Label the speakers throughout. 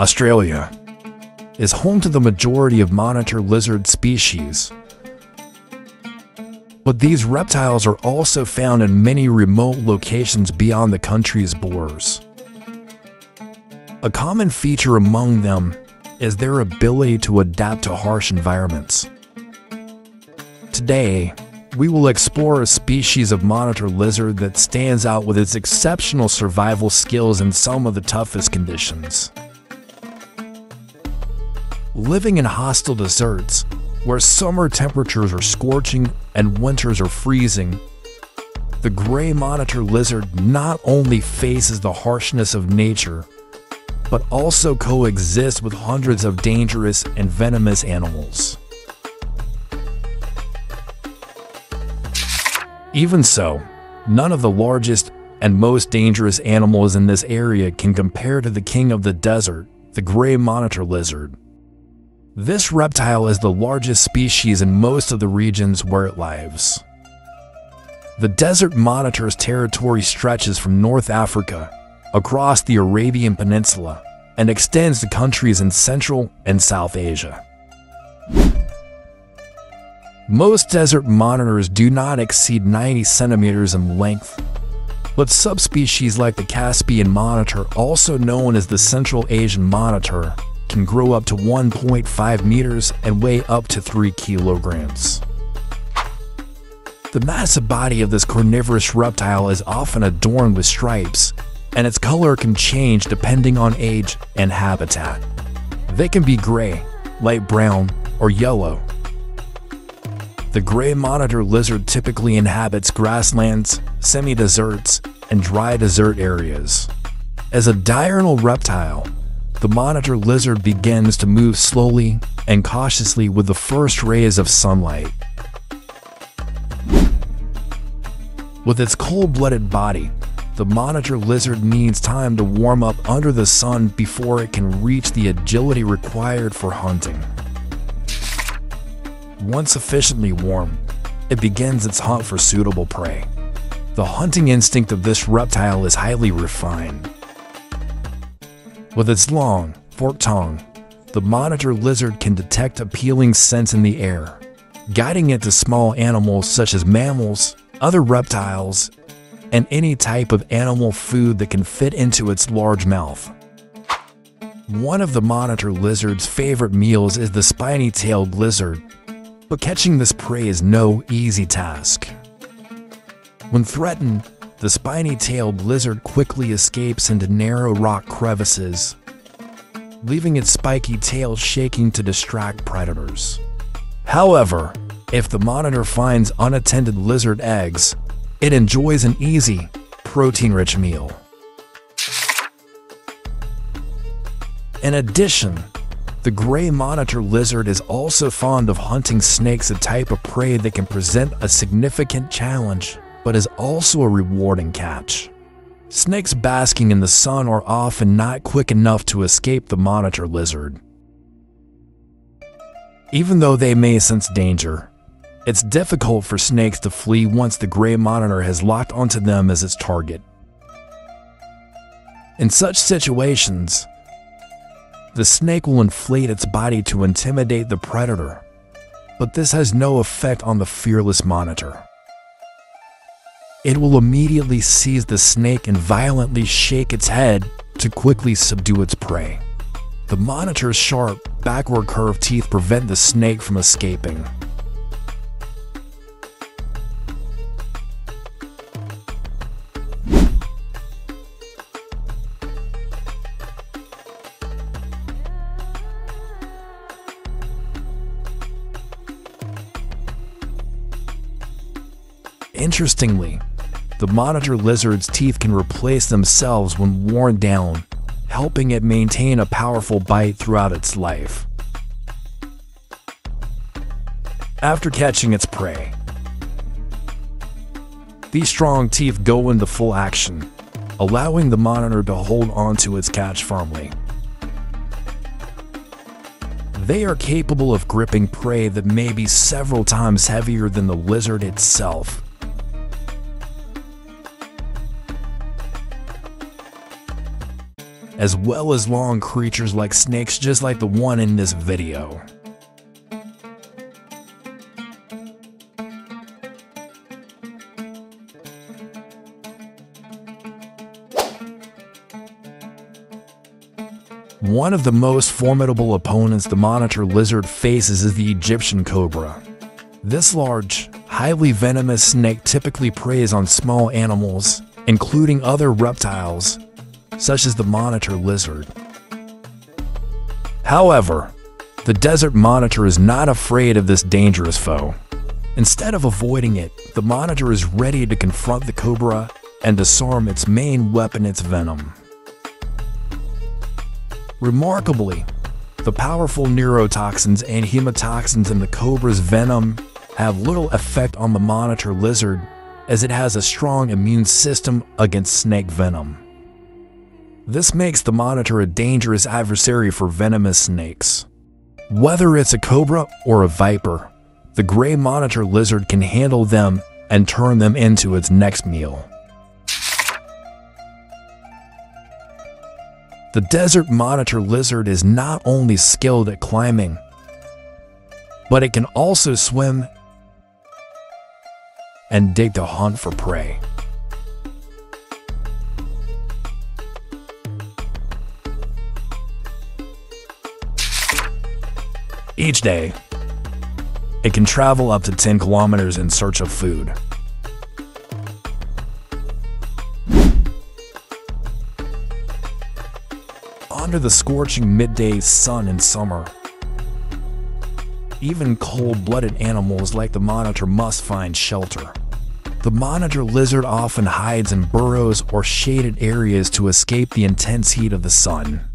Speaker 1: Australia, is home to the majority of monitor lizard species. But these reptiles are also found in many remote locations beyond the country's borders. A common feature among them is their ability to adapt to harsh environments. Today, we will explore a species of monitor lizard that stands out with its exceptional survival skills in some of the toughest conditions. Living in hostile deserts, where summer temperatures are scorching and winters are freezing, the gray monitor lizard not only faces the harshness of nature, but also coexists with hundreds of dangerous and venomous animals. Even so, none of the largest and most dangerous animals in this area can compare to the king of the desert, the gray monitor lizard. This reptile is the largest species in most of the regions where it lives. The desert monitor's territory stretches from North Africa across the Arabian Peninsula and extends to countries in Central and South Asia. Most desert monitors do not exceed 90 centimeters in length, but subspecies like the Caspian monitor, also known as the Central Asian monitor, can grow up to 1.5 meters and weigh up to 3 kilograms. The massive body of this carnivorous reptile is often adorned with stripes, and its color can change depending on age and habitat. They can be gray, light brown, or yellow, the gray monitor lizard typically inhabits grasslands, semi-deserts, and dry desert areas. As a diurnal reptile, the monitor lizard begins to move slowly and cautiously with the first rays of sunlight. With its cold-blooded body, the monitor lizard needs time to warm up under the sun before it can reach the agility required for hunting. Once sufficiently warm, it begins its hunt for suitable prey. The hunting instinct of this reptile is highly refined. With its long, forked tongue, the monitor lizard can detect appealing scents in the air, guiding it to small animals such as mammals, other reptiles, and any type of animal food that can fit into its large mouth. One of the monitor lizard's favorite meals is the spiny-tailed lizard, but catching this prey is no easy task. When threatened, the spiny-tailed lizard quickly escapes into narrow rock crevices, leaving its spiky tail shaking to distract predators. However, if the monitor finds unattended lizard eggs, it enjoys an easy, protein-rich meal. In addition, the gray monitor lizard is also fond of hunting snakes, a type of prey that can present a significant challenge, but is also a rewarding catch. Snakes basking in the sun are often not quick enough to escape the monitor lizard. Even though they may sense danger, it's difficult for snakes to flee once the gray monitor has locked onto them as its target. In such situations, the snake will inflate its body to intimidate the predator, but this has no effect on the fearless monitor. It will immediately seize the snake and violently shake its head to quickly subdue its prey. The monitor's sharp, backward curved teeth prevent the snake from escaping. Interestingly, the monitor lizard's teeth can replace themselves when worn down, helping it maintain a powerful bite throughout its life. After catching its prey, these strong teeth go into full action, allowing the monitor to hold onto its catch firmly. They are capable of gripping prey that may be several times heavier than the lizard itself. As well as long creatures like snakes just like the one in this video. One of the most formidable opponents the monitor lizard faces is the Egyptian cobra. This large, highly venomous snake typically preys on small animals, including other reptiles, such as the monitor lizard. However, the desert monitor is not afraid of this dangerous foe. Instead of avoiding it, the monitor is ready to confront the cobra and disarm its main weapon, its venom. Remarkably, the powerful neurotoxins and hemotoxins in the cobra's venom have little effect on the monitor lizard as it has a strong immune system against snake venom. This makes the monitor a dangerous adversary for venomous snakes. Whether it's a cobra or a viper, the gray monitor lizard can handle them and turn them into its next meal. The desert monitor lizard is not only skilled at climbing, but it can also swim and dig to hunt for prey. Each day, it can travel up to 10 kilometers in search of food. under the scorching midday sun in summer. Even cold-blooded animals like the monitor must find shelter. The monitor lizard often hides in burrows or shaded areas to escape the intense heat of the sun.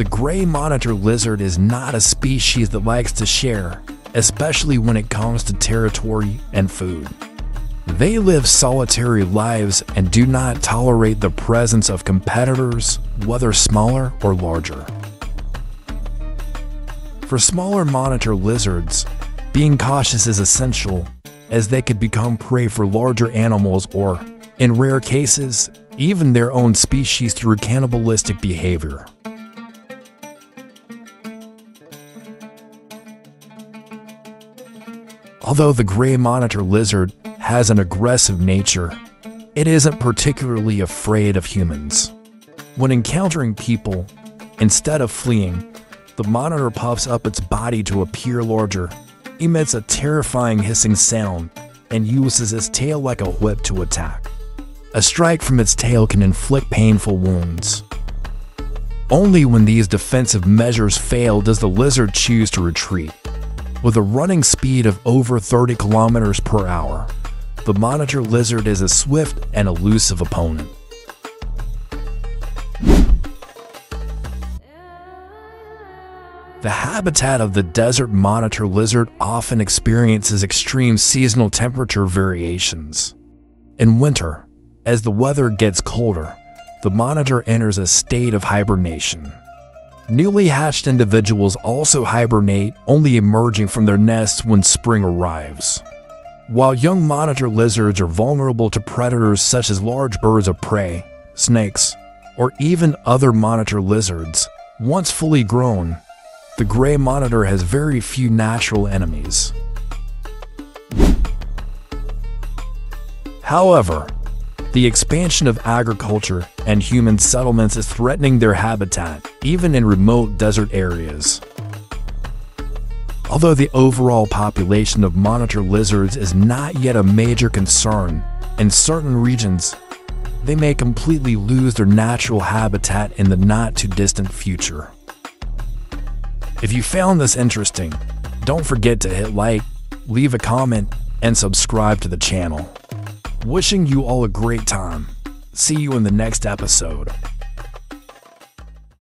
Speaker 1: The gray monitor lizard is not a species that likes to share, especially when it comes to territory and food. They live solitary lives and do not tolerate the presence of competitors, whether smaller or larger. For smaller monitor lizards, being cautious is essential, as they could become prey for larger animals or, in rare cases, even their own species through cannibalistic behavior. Although the gray monitor lizard has an aggressive nature. It isn't particularly afraid of humans. When encountering people, instead of fleeing, the monitor puffs up its body to appear larger, emits a terrifying hissing sound, and uses its tail like a whip to attack. A strike from its tail can inflict painful wounds. Only when these defensive measures fail does the lizard choose to retreat. With a running speed of over 30 kilometers per hour, the monitor lizard is a swift and elusive opponent. The habitat of the desert monitor lizard often experiences extreme seasonal temperature variations. In winter, as the weather gets colder, the monitor enters a state of hibernation. Newly hatched individuals also hibernate, only emerging from their nests when spring arrives. While young monitor lizards are vulnerable to predators such as large birds of prey, snakes, or even other monitor lizards, once fully grown, the gray monitor has very few natural enemies. However, the expansion of agriculture and human settlements is threatening their habitat, even in remote desert areas. Although the overall population of monitor lizards is not yet a major concern, in certain regions, they may completely lose their natural habitat in the not too distant future. If you found this interesting, don't forget to hit like, leave a comment, and subscribe to the channel. Wishing you all a great time. See you in the next episode.